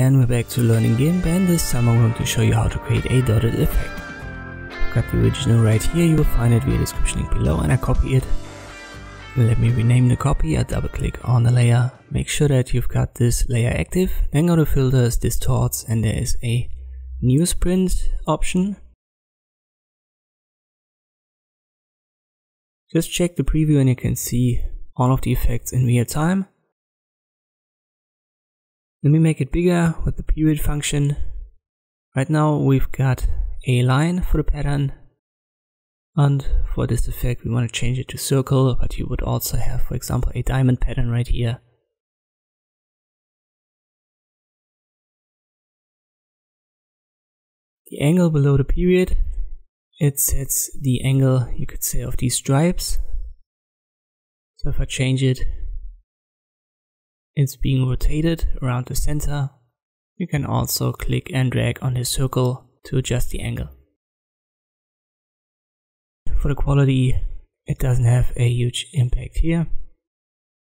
and we're back to learning GIMP and this time I'm going to show you how to create a dotted effect. Got the original right here, you will find it via description link below and I copy it. Let me rename the copy, I double click on the layer, make sure that you've got this layer active, then go to filters, distorts and there is a New newsprint option. Just check the preview and you can see all of the effects in real time. Let me make it bigger with the period function. Right now we've got a line for the pattern and for this effect we want to change it to circle but you would also have for example a diamond pattern right here. The angle below the period it sets the angle you could say of these stripes. So if I change it it's being rotated around the center. You can also click and drag on the circle to adjust the angle. For the quality, it doesn't have a huge impact here.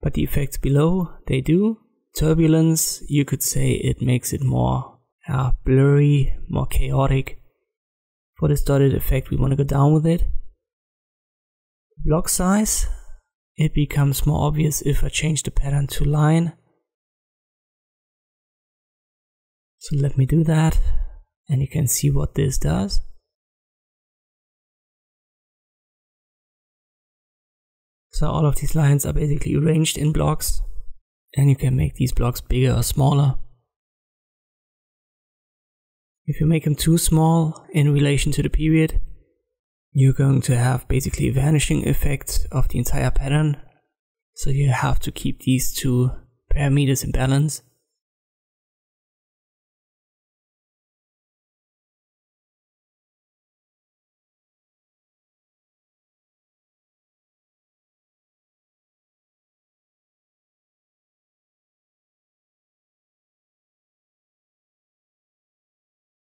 But the effects below, they do. Turbulence, you could say it makes it more uh, blurry, more chaotic. For this dotted effect, we want to go down with it. Block size, it becomes more obvious if I change the pattern to line. So let me do that and you can see what this does. So all of these lines are basically arranged in blocks and you can make these blocks bigger or smaller. If you make them too small in relation to the period, you're going to have basically vanishing effect of the entire pattern. So you have to keep these two parameters in balance.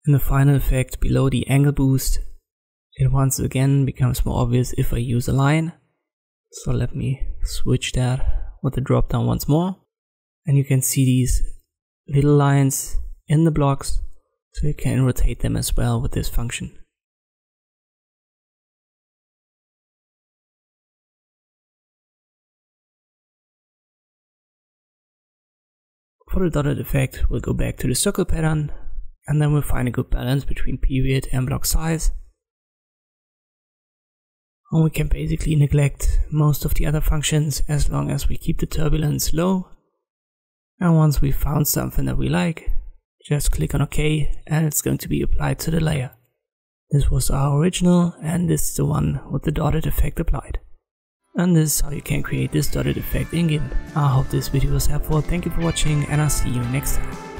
And the final effect below the angle boost it once again becomes more obvious if I use a line. So let me switch that with the drop down once more. And you can see these little lines in the blocks. So you can rotate them as well with this function. For the dotted effect, we'll go back to the circle pattern and then we'll find a good balance between period and block size and we can basically neglect most of the other functions as long as we keep the turbulence low. And once we've found something that we like, just click on OK and it's going to be applied to the layer. This was our original and this is the one with the dotted effect applied. And this is how you can create this dotted effect in GIMP. I hope this video was helpful, thank you for watching and I'll see you next time.